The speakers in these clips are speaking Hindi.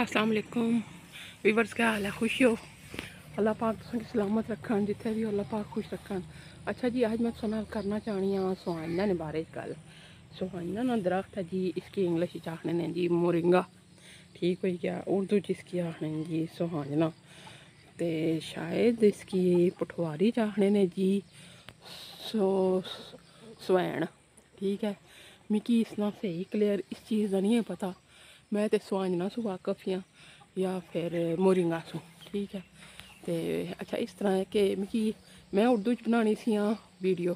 वालेकुम वीवर्स क्या हाल है? खुश हो? अल्लाह पाक तुसेंगी सलामत रखन, जित्थे भी अल्लाह पाक खुश रखन। अच्छा जी, आज मैं तुसें नाल करना चाहनी हाँ सुहाना ने बारे गल सुहाना ना दरख्त है जी, इसकी इंग्लिश आखने ने जी, मोरिंगा। ठीक हो गया उर्दू च इसकी आखने जी सुहाजना ते शायद इसकी पठवारी च आखने ने जी, सो स्वैन ठीक है मिगी इसना स्हेई क्लियर इस चीज़ का नहीं है पता। मैं ते सुहाजना सू वाकफ आं या फिर मोरिंगा सू। ठीक है ते अच्छा इस तरह है कि मिगी, मैं उर्दू च बनानी सी वीडियो।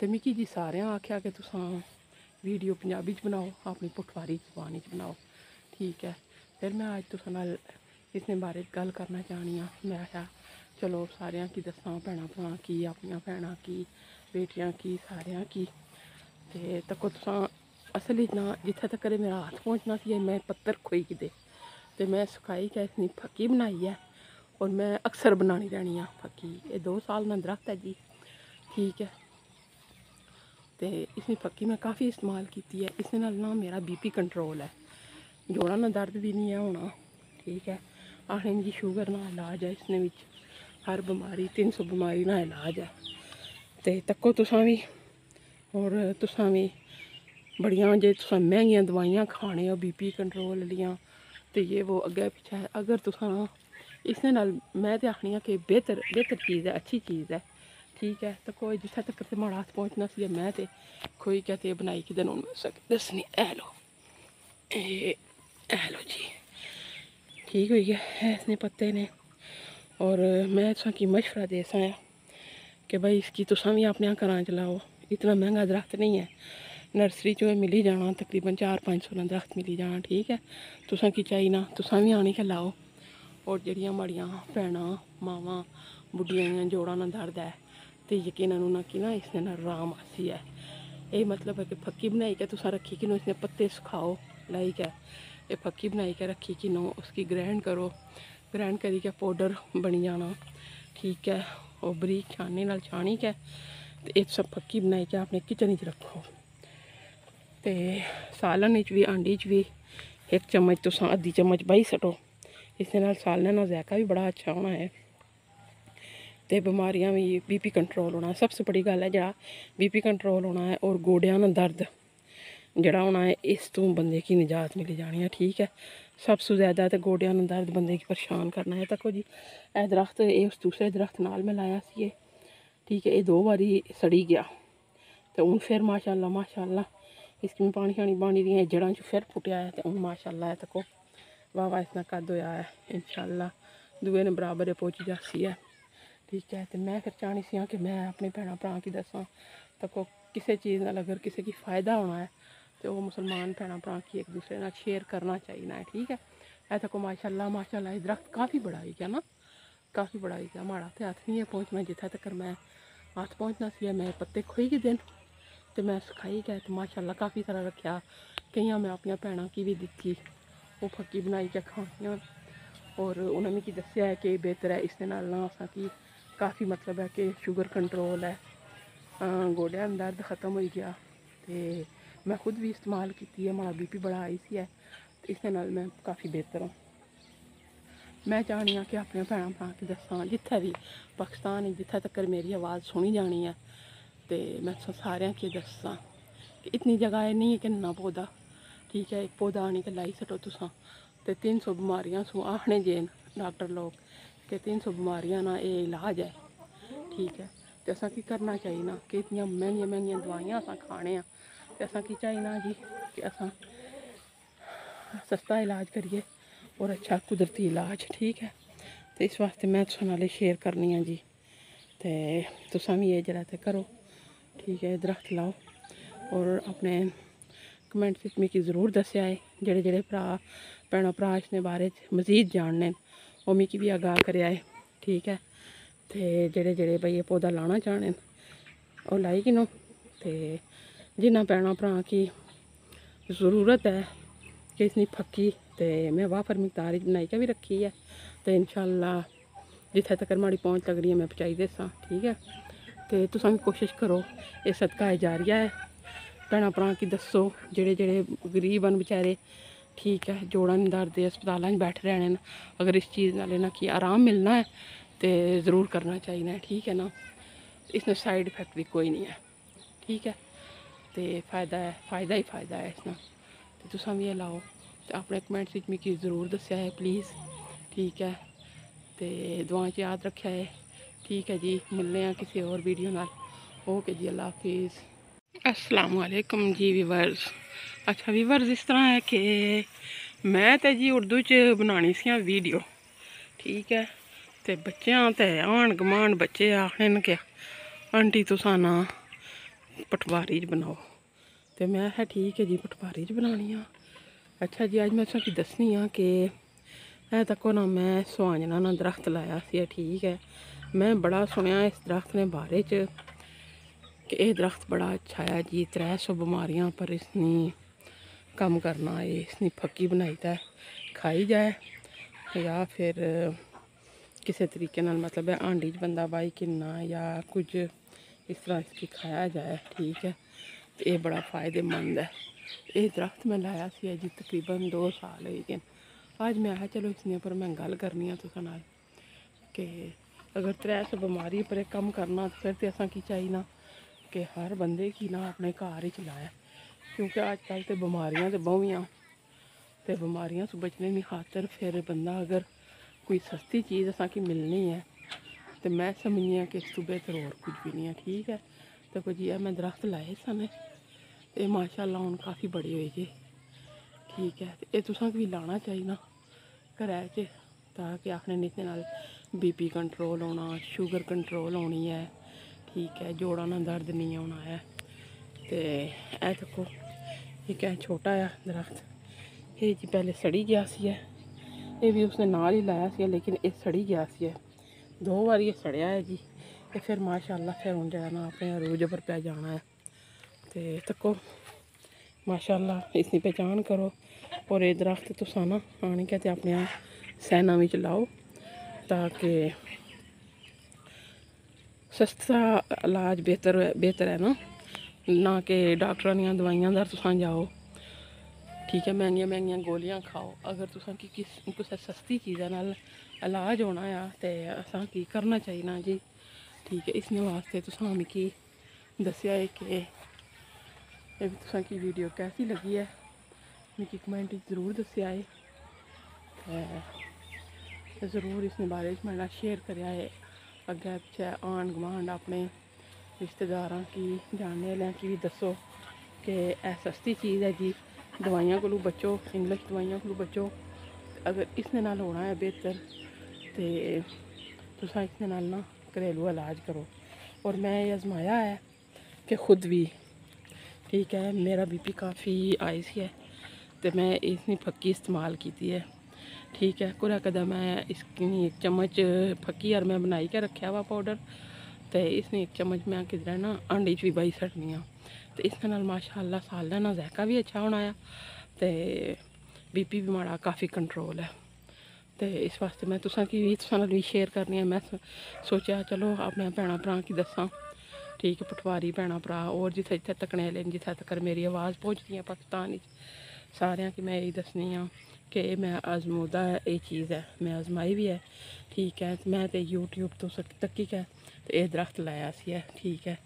ते मिगी जी सारें आखेआ कि तुस वीडियो पंजाबी बनाओ, अपनी पुठवारी जबानी बनाओ। ठीक है फिर मैं अज तुस इसने बारे गल करना चाहनी आं। मैं आखेआ, चलो सारेआं गी दस्सां, भैनां भ्रां की, अपनियाँ भैनां की, बेटियाँ की, सारेआं की। ते तक्को तुसां असल च ना जित्थे तक मेरा हत्थ पहुँचना सी मैं पत्तर खोई गेदे ते मैं सखाई कि इसनी फक्की बनाई है और मैं अक्सर बनानी रहनी आं फक्की एह् दो साल दा दरख्त है जी ठीक है ते इसनी फक्की मैं काफ़ी इस्तेमाल कीती है इसदे नाल ना मेरा बीपी कंट्रोल है जोड़ां ना दर्द भी नहीं है होना ठीक है आखने जी शुगर ना इलाज है इसने बिच हर बमारी तिन्न सौ बमारी ना इलाज है ते तक्को तुसां बी और तुसां बी बड़ियाँ जे तुसां मैंह्गियाँ दवाइयाँ खाने हो बीपी कंट्रोल आह्लियाँ ते ये वो अग्गें पिच्छें अगर तुसां नाल मैं ते आखनी आं कि बेहतर बेहतर चीज़ है, अच्छी चीज़ है, ठीक है? ते कोई जित्थे तक ते माड़ा हत्थ पहुँचना सी, मैं ते खोई क्या बनाई कि दिन दस्सनी ऐ लो। ऐ लो जी। ठीक होई गया, है इसने पत्ते ने। और मैं तुसें की मशवरा दे सा भाई इसकी तुसां भी अपने घरां च लाओ इतना महँगा दरख्त नहीं है। नर्सरी चो मिली जाना, तकरीबन चार पंज सौ दरख्त मिली जाना, ठीक है? तुसें की चाहिए तुसां भी आनी के लाओ। और जड़ियाँ माड़ियाँ भैनां मावां, बुड्ढियाँ जोड़ां ना दर्द है तो यकीन उन्होंने कि ना इसने ना राम आसी है ये मतलब है कि फक्की बनाई के तुसा रखी कि इसने पत्ते सुखाओ लाई के ये फक्की बनाई के रखी कि नो उसकी ग्रैंड करो। ग्रैंड करी के पाउडर बनी जाना, ठीक है और बरीक छानी नाल छानी के ते एह् सब फक्की बनाई के अपने किचन च रखो ते सालन भी आंडी भी एक चम्मच तुस अद्धी चम्मच पाई सटो नाल सालन दा जायका भी बड़ा अच्छा होना है ते बमारियाँ भी बीपी कंट्रोल होना। सबसे बड़ी गल्ल है जेह्ड़ा बीपी कंट्रोल होना है और गोड्यां दा दर्द, जेह्ड़ा होना है इस तू बंदे की निजात मिली जानी है ठीक है सबसे ज़्यादा ते गोड्यां दा दर्द बंदे गी परेशान करना है तक्को जी, एह् दरख्त, एह् उस दूसरे दरख्त नाल मैं लाया ठीक है एह् दो बारी सड़ी गया ते हून फिर माशाल्लाह इसकी मैं पानी शानी पानी दियाँ जड़ां फिर फुटेआ है, ते हून माशाल्लाह है तक्को वाह वाह इतना कद होया है, इंशाल्लाह। दुए ने बराबर पहुँची जासी है। ठीक है तो मैं फिर चाहनी सी कि मैं अपने भैन भ्रा की दसा तको किसी चीज़ नाल अगर किसी की फ़ायदा होना है तो वो मुसलमान भैन भ्रा की एक दूसरे नाल शेयर करना चाहिए है, ठीक है? ऐ तको माशाल्लाह माशाल्लाह दरख्त काफ़ी बड़ा ही गया ना। काफ़ी बड़ा ही गया माड़ा तो हत्थ नहीं है पहुँचना जित्थे तक मैं हत्थ पहुँचना सी मैं पत्ते खोई गए दिन। तो मैं सखाई गया तो माशाल्लाह काफ़ी सारा रखा कई मैं अपन भैन की भी दिखी वो फक्की बनाई के खानियाँ और उन्हें मिगी दस्सेआ है कि बेहतर है ना असा की काफ़ी मतलब है कि शुगर कंट्रोल है गोड्या दर्द ख़त्म हो गया तो मैं खुद भी इस्तेमाल की है माड़ा बी पी बड़ा आई सी है नाल मैं काफ़ी बेहतर हूँ मैं चाहनी हाँ कि अपने भैन की दसा जित्थे भी पाकिस्तान जित्थे तक मेरी आवाज़ सुनी जानी है तो मैं सारे की दसा कि इतनी जगह नहीं है कि ना पौधा, ठीक है एक पौधा आने के लाई सटो तुसा। तो तीन सौ बमारियाँ आखने जे डॉक्टर लोग कि तीन सौ बमारियाँ ना ये इलाज है ठीक है तो असा की करना चाहिए कि इतनी महंगिया महंगिया दवाइयाँ अस खाने तो असा की चाहिए जी कि असा सस्ता इलाज करिए और अच्छा कुदरती इलाज, ठीक है तो इस वास्ते मैं तुसा शेयर करनी हाँ जी। तो तुसा ये जरा ते करो। ठीक है, दरख्त लाओ। और अपने कमेंट च मिगी ज़रूर दस्सेआ है जेह्ड़े जेह्ड़े भ्राऽ भैनां भ्राऽ इसदे बारे मजीद जानने न, ओह् मिगी बी आगाह करेआ है ठीक ऐ। ते जेह्ड़े जेह्ड़े भाई पौधा लाना चाह्ने न, ओह् लाई गिनो ते जिन्ना भैनां भ्राऽ गी ज़रूरत है कि इसनी ते में वाफर मकदार भी रखी है ते इंशाल्लाह जित्थे तक माड़ी पहुँच लगनी है मैं पहुँचाई देसां, ठीक ਤੇ ਤੁਸੀਂ ਵੀ ਕੋਸ਼ਿਸ਼ ਕਰੋ, ਇਹ ਸਦਕਾ ਹੈ ਜਾ ਰਿਹਾ ਹੈ ਭੈਣਾ ਭਰਾ ਕੀ ਦੱਸੋ, ਜਿਹੜੇ ਜਿਹੜੇ ਗਰੀਬ ਹਨ ਵਿਚਾਰੇ, ਠੀਕ ਹੈ, ਜੋੜਾਂ ਨਹੀਂ ਦਰਦੇ, ਹਸਪਤਾਲਾਂ 'ਚ ਬੈਠ ਰਹੇ ਨੇ। ਅਗਰ ਇਸ ਚੀਜ਼ ਨਾਲ ਇਹਨਾਂ ਕੀ ਆਰਾਮ ਮਿਲਣਾ ਹੈ, ਤੇ ਜ਼ਰੂਰ ਕਰਨਾ ਚਾਹੀਦਾ ਹੈ, ਠੀਕ ਹੈ ਨਾ? ਇਸ ਨਾਲ ਸਾਈਡ ਇਫੈਕਟ ਵੀ ਕੋਈ ਨਹੀਂ ਹੈ, ਠੀਕ ਹੈ? ਤੇ ਫਾਇਦਾ ਹੈ, ਫਾਇਦਾ ਹੀ ਫਾਇਦਾ ਹੈ ਇਸ ਨਾਲ ਤੇ ਤੁਸੀਂ ਵੀ ਇਹ ਲਾਓ, ਤੇ ਆਪਣੇ ਕਮੈਂਟਸ ਵਿੱਚ ਮੈਨੂੰ ਜ਼ਰੂਰ ਦੱਸਿਆ ਹੈ ਪਲੀਜ਼ ਠੀਕ ਹੈ? ਤੇ ਦੁਆ 'ਚ ਯਾਦ ਰੱਖਿਆ ਹੈ। ਠੀਕ ਹੈ ਜੀ ਮਿਲਦੇ ਹਾਂ ਕਿਸੇ ਹੋਰ ਵੀਡੀਓ ਨਾਲ ਓਕੇ ਜੀ ਅੱਲਾ ਹਾਫਿਜ਼ ਅਸਲਾਮ ਵਾਲੇਕਮ ਜੀ ਵੀਵਰਸ ਅੱਛਾ ਵੀਵਰਸ ਇਸ ਤਰ੍ਹਾਂ ਹੈ ਕਿ ਮੈਂ ਤੇ ਜੀ ਉਰਦੂ 'ਚ ਬਣਾਉਣੀ ਸੀ ਵੀਡੀਓ ਠੀਕ ਹੈ ਤੇ ਬੱਚਿਆਂ ਤੇ ਆਣ ਗਮਾਂਡ ਬੱਚੇ ਆਖਣ ਨੇ ਕਿ ਆਂਟੀ ਤੁਸੀਂ ਨਾ ਪਟਵਾਰੀ 'ਚ ਬਣਾਓ ਤੇ ਮੈਂ ਕਿਹਾ ਠੀਕ ਹੈ ਜੀ ਪਟਵਾਰੀ 'ਚ ਬਣਾਉਣੀ ਆ ਅੱਛਾ ਜੀ ਅੱਜ ਮੈਂ ਤੁਹਾਨੂੰ ਦੱਸਣੀ ਆ ਕਿ ਇਹ ਤੱਕੋ ਨਾ ਮੈਂ ਸੁਹਾਂਜਣਾ ਨਾ ਦਰਖਤ ਲਾਇਆ ਸੀ ਠੀਕ ਹੈ ਮੈਂ ਬੜਾ ਸੁਣਿਆ ਇਸ ਦਰਖਤ ਨੇ ਬਾਰੇ 'ਚ ਕਿ ਇਹ ਦਰਖਤ ਬੜਾ ਅੱਛਾ ਹੈ ਜੀ 300 ਬਿਮਾਰੀਆਂ ਪਰ ਇਸ ਨੇ ਕੰਮ ਕਰਨਾ ਹੈ ਇਸ ਨੇ ਫੱਕੀ ਬਣਾਈ ਤਾਂ ਖਾਈ ਜਾਏ ਜਾਂ ਫਿਰ ਕਿਸੇ ਤਰੀਕੇ ਨਾਲ ਮਤਲਬ ਹੈ ਆਂਡੀ 'ਚ ਬੰਦਾ ਬਾਈ ਕਿੰਨਾ ਜਾਂ ਕੁਝ ਇਸ ਤਰ੍ਹਾਂ ਇਸ ਕੀ ਖਾਇਆ ਜਾਏ ਠੀਕ ਹੈ ਤੇ ਇਹ ਬੜਾ ਫਾਇਦੇਮੰਦ ਹੈ ਇਹ ਦਰਖਤ ਮੈਂ ਲਾਇਆ ਸੀ ਜੀ ਤਕਰੀਬਨ 2 ਸਾਲ ਹੋ ਗਏ ਅੱਜ ਮੈਂ ਆਖਿਆ ਚਲੋ ਇਸ ਨੇ ਪਰ ਮੈਂ ਗੱਲ ਕਰਨੀ ਆ ਤੁਹਾਡੇ ਨਾਲ ਕਿ अगर त्रै सौ बमारी पर कम करना तो फिर तो असेंगी चाहिदा कि हर बंद की ना अपने घर ही चलाए। क्योंकि अजकल तो बमारियाँ तो बहुवियाँ तो बमारियाँ से बचने की खातर फिर बंदा अगर कोई सस्ती चीज़ असेंगी मिलनी है तो मैं समझनी आं कि सुबह तो और कुछ भी नहीं है। ठीक है? तो कोई जी मैं दरख्त लाए सन तो माशाला हूँ काफ़ी बड़े हो जे ठीक है? ये तुसा भी लाना चाहिए घर च ताकि आखने नित्य बीपी कंट्रोल होना शुगर कंट्रोल होनी है, ठीक है, जोड़ा ना दर्द नहीं होना है तो यह दिक्खो, इक ऐ छोटा ऐ दरख्त, एह् जी पहले सड़ी गया सी ऐ, एह् बी उसने नाल ही लाया सी लेकिन एह् सड़ी गया सी ऐ, दो बार एह् सड़ेआ ऐ जी, ते फिर माशाला फिर हून जेह्ड़ा ना अपने अरूज उप्पर पै जाना ऐ, ते तक्को माशाल्लाह इसदी पहचान करो, और ये दरख्त तुस ना आनी के अपने सैह्ना बिच्च लाओ ताकि सस्ता इलाज बेहतर बेहतर है ना। ना कि डॉक्टर दिया दवाइया दर तुसें जाओ। ठीक है महँगी महँगी गोलियाँ खाओ। अगर तुसें कि कुछ सस्ती चीज़ नाल इलाज होना है तो असा की करना चाहिए जी। ठीक है, इसने वास्ते मिकी दसिया है कि वीडियो कैसी लगी है। मिकी कमेंट ज़रूर दसिया है। ਤੇ ਜ਼ਰੂਰ ਇਸ ਦੇ ਬਾਰੇ ਵਿੱਚ ਮੇਰਾ ਸ਼ੇਅਰ ਕਰਿਆ ਹੈ ਅੱਗੇ ਪਿੱਛੇ ਆਣ ਗਵਾਂਡ ਆਪਣੇ ਰਿਸ਼ਤੇਦਾਰਾਂ ਕੀ ਜਾਣਨੇ ਵਾਲਿਆਂ ਕੀ ਵੀ ਦੱਸੋ ਕਿ ਇਹ ਸਸਤੀ ਚੀਜ਼ ਹੈ ਜੀ ਦਵਾਈਆਂ ਕੋਲੋਂ ਬਚੋ ਇੰਗਲਿਸ਼ ਦਵਾਈਆਂ ਕੋਲੋਂ ਬਚੋ ਅਗਰ ਇਸ ਦੇ ਨਾਲ ਹੋਣਾ ਹੈ ਬਿਹਤਰ ਤੇ ਤੁਸੀਂ ਇਸ ਦੇ ਨਾਲ ਨਾ ਘਰੇਲੂ ਇਲਾਜ ਕਰੋ ਔਰ ਮੈਂ ਇਹ ਅਜ਼ਮਾਇਆ ਹੈ ਕਿ ਖੁਦ ਵੀ ਠੀਕ ਹੈ ਮੇਰਾ ਬੀਪੀ ਕਾਫੀ ਆਈ ਸੀ ਹੈ ਤੇ ਮੈਂ ਇਸ ਦੀ ਫੱਕੀ ਇਸਤੇਮਾਲ ਕੀਤੀ ठीक है कुरा कदा मैं इसकी एक चम्मच फकी और मैं बनाई के रखा वा पाउडर तो इसने एक चम्मच मैं किधर 'ਚ ਵੀ च भी ਆ। सकनी ਇਸ ਨਾਲ इस माशाला साल ना जायका भी अच्छा होना है तो बी पी भी माड़ा काफ़ी कंट्रोल है ਤੇ ਇਸ ਵਾਸਤੇ ਮੈਂ ਤੁਸਾਂ ਕੀ ਵੀ, ਤੁਸਾਂ ਨਾਲ ਵੀ ਸ਼ੇਅਰ ਕਰਨੀ ਆ। ਮੈਂ ਸੋਚਿਆ ਚਲੋ ਆਪਣੇ ਭੈਣਾ ਭਰਾ ਕੀ ਦੱਸਾਂ। ਠੀਕ ਪਟਵਾਰੀ ਭੈਣਾ ਭਰਾ ਔਰ ਜਿੱਥੇ ਜਿੱਥੇ ਤੱਕ ਨੇ ਲੈਣ, ਜਿੱਥੇ ਤੱਕ ਮੇਰੀ ਆਵਾਜ਼ ਪਹੁੰਚਦੀ ਹੈ ਪਾਕਿਸਤਾਨ ਵਿੱਚ, ਸਾਰਿਆਂ ਕੀ ਮੈਂ ਇਹ ਦੱਸਣੀ ਆ। ਕਿ ਮੈਂ ਅਜ਼ਮੂਦਾ ਇਹ ਚੀਜ਼ ਹੈ, ਮੈਂ ਅਜ਼ਮਾਈ ਵੀ ਹੈ, ਠੀਕ ਹੈ ਮੈਂ ਤੇ YouTube ਤੋਂ ਤੱਕ ਹੀ ਹੈ ਤੇ ਇਹ ਦਰਖਤ ਲਾਇਆ ਸੀ ਠੀਕ ਹੈ,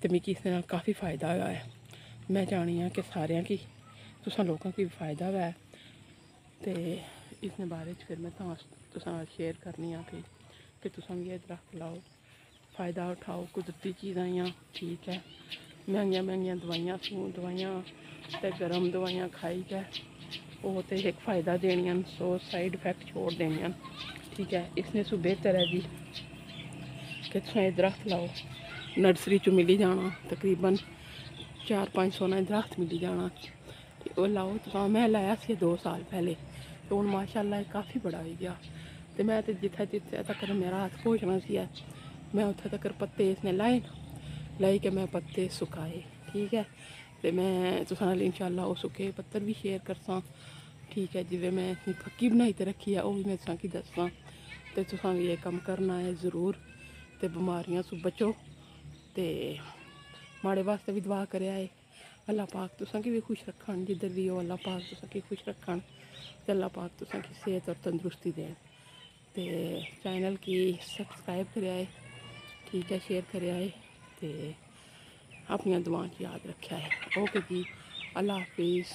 ਤੇ ਮੈਨੂੰ ਇਸ ਨਾਲ ਕਾਫੀ ਫਾਇਦਾ ਹੋਇਆ ਹੈ। ਮੈਂ ਜਾਣੀ ਆ ਕਿ ਸਾਰਿਆਂ ਕੀ, ਤੁਸੀਂ ਲੋਕਾਂ ਕੀ ਫਾਇਦਾ ਹੋਇਆ ਤੇ ਇਸ ਦੇ ਬਾਰੇ ਚ ਫਿਰ ਮੈਂ ਤਾਂ ਤੁਸੀਂ ਸ਼ੇਅਰ ਕਰਨੀ ਆ ਕਿ ਕਿ ਤੁਸੀਂ ਵੀ ਇਹ ਦਰਖਤ ਲਾਓ, ਫਾਇਦਾ ਉਠਾਓ, ਕੁਦਰਤੀ ਚੀਜ਼ਾਂ ਆ ਠੀਕ ਹੈ ਮਹਿੰਗੀਆਂ ਮਹਿੰਗੀਆਂ ਦਵਾਈਆਂ ਸੂ ਦਵਾਈਆਂ ਤੇ ਗਰਮ ਦਵਾਈਆਂ ਖਾਈ ਕੇ ਉਹ ਤੇ ਇੱਕ ਫਾਇਦਾ ਦੇਣੀਆਂ ਸੋ ਸਾਈਡ ਇਫੈਕਟ ਛੋੜ ਦੇਣੀਆਂ ਠੀਕ ਹੈ ਇਸ ਨੇ ਸੋ ਬਿਹਤਰ ਹੈ ਜੀ ਕਿ ਤੁਸੀਂ ਇਹ ਦਰਖਤ ਲਾਓ ਨਰਸਰੀ ਚੋਂ ਮਿਲੀ ਜਾਣਾ ਤਕਰੀਬਨ 4-500 ਨਾਲ ਦਰਖਤ ਮਿਲੀ ਜਾਣਾ ਤੇ ਉਹ ਲਾਓ ਤਾਂ ਮੈਂ ਲਾਇਆ ਸੀ 2 ਸਾਲ ਪਹਿਲੇ ਤੇ ਹੁਣ ਮਾਸ਼ਾਅੱਲਾ ਇਹ ਕਾਫੀ ਬੜਾ ਹੋ ਗਿਆ ਤੇ ਮੈਂ ਤੇ ਜਿੱਥੇ ਜਿੱਥੇ ਤੱਕ ਮੇਰਾ ਹੱਥ ਪਹੁੰਚਣਾ ਸੀ ਮੈਂ ਉੱਥੇ ਤੱਕ ਪੱਤੇ ਇਸਨੇ ਲਾਏ ਲਾਈ ਕੇ ਮੈਂ ਪੱਤੇ ਸੁਕਾਏ ਠੀਕ ਹੈ तो मैं तो इन शाला ओह् सुखे पत्थर भी शेयर करसां ठीक ऐ जेह्दे में फक्की बनाई ते रक्खी ऐ ओह् बी में तुसेंगी दसा तो तुम भी एह् कम करना है ज़रूर तो बीमारियों से बचो तो माड़े वास्ते भी दुआ कर अल्लाह पाक तुसेंगी भी खुश रक्खन जिधर भी हो अल्लाह पाक तुसेंगी खुश रक्खन अल्लाह पाक तुसेंगी सेह्त और तंदरुस्ती देन ते चैनल की सब्सक्राइब करेआ ठीक है शेयर करेआ ऐ अपनियाँ दुआं याद रखेआ है ओके जी अल्लाह हाफिज़।